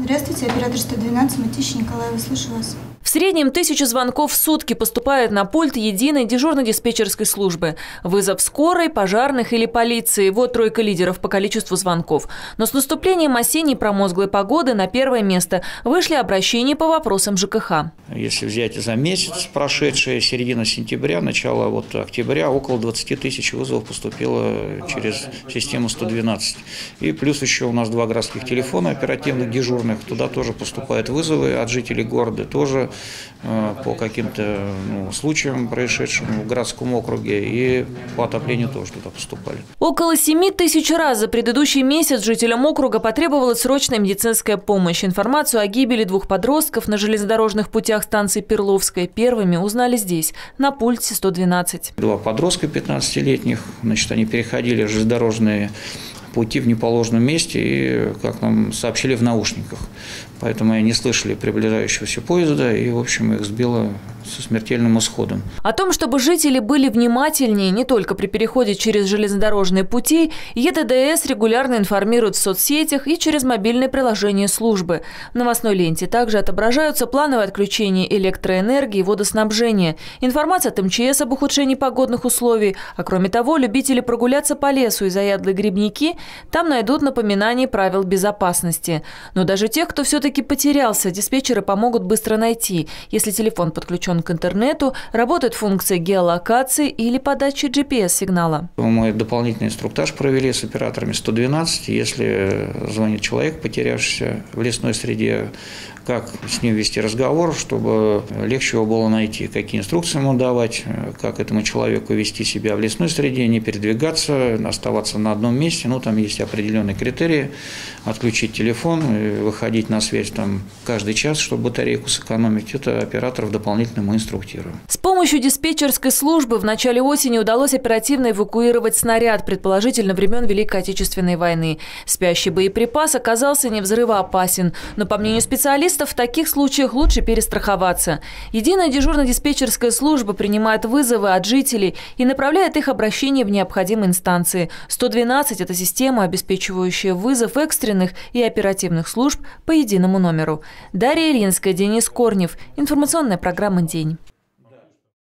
Здравствуйте, оператор 112, Матища Николаева, слышу вас. В среднем тысячу звонков в сутки поступает на пульт единой дежурно-диспетчерской службы. Вызов скорой, пожарных или полиции – вот тройка лидеров по количеству звонков. Но с наступлением осенней промозглой погоды на первое место вышли обращения по вопросам ЖКХ. Если взять за месяц прошедший, середина сентября, начало вот октября, около 20 тысяч вызовов поступило через систему 112. И плюс еще у нас два городских телефона оперативных дежурных, туда тоже поступают вызовы от жителей города, тоже по каким-то ну, случаям, происшедшим в городском округе, и по отоплению тоже туда поступали. Около 7 тысяч раз за предыдущий месяц жителям округа потребовалась срочная медицинская помощь. Информацию о гибели двух подростков на железнодорожных путях станции Перловская первыми узнали здесь, на пульте 112. Два подростка 15-летних, значит, они переходили железнодорожные пути в неположенном месте и, как нам сообщили, в наушниках. Поэтому они не слышали приближающегося поезда, и, в общем, их сбило со смертельным исходом. О том, чтобы жители были внимательнее не только при переходе через железнодорожные пути, ЕТДС регулярно информирует в соцсетях и через мобильное приложение службы. В новостной ленте также отображаются плановые отключения электроэнергии и водоснабжения, информация от МЧС об ухудшении погодных условий, а кроме того, любители прогуляться по лесу и заядлые грибники там найдут напоминание правил безопасности. Но даже тех, кто все-таки потерялся, диспетчеры помогут быстро найти, если телефон подключен подключен к интернету, работает функция геолокации или подачи GPS-сигнала. Мы дополнительный инструктаж провели с операторами 112. Если звонит человек, потерявшийся в лесной среде, как с ним вести разговор, чтобы легче его было найти, какие инструкции ему давать, как этому человеку вести себя в лесной среде, не передвигаться, оставаться на одном месте. Ну, там есть определенные критерии. Отключить телефон, выходить на связь там каждый час, чтобы батарейку сэкономить. Это операторов дополнительно мы инструктируем. С помощью диспетчерской службы в начале осени удалось оперативно эвакуировать снаряд, предположительно времен Великой Отечественной войны. Спящий боеприпас оказался не взрывоопасен, но, по мнению специалистов, в таких случаях лучше перестраховаться. Единая дежурно-диспетчерская служба принимает вызовы от жителей и направляет их обращение в необходимые инстанции. 112 – это система, обеспечивающая вызов экстренных и оперативных служб по единому номеру. Дарья Ильинская, Денис Корнев. Информационная программа «День».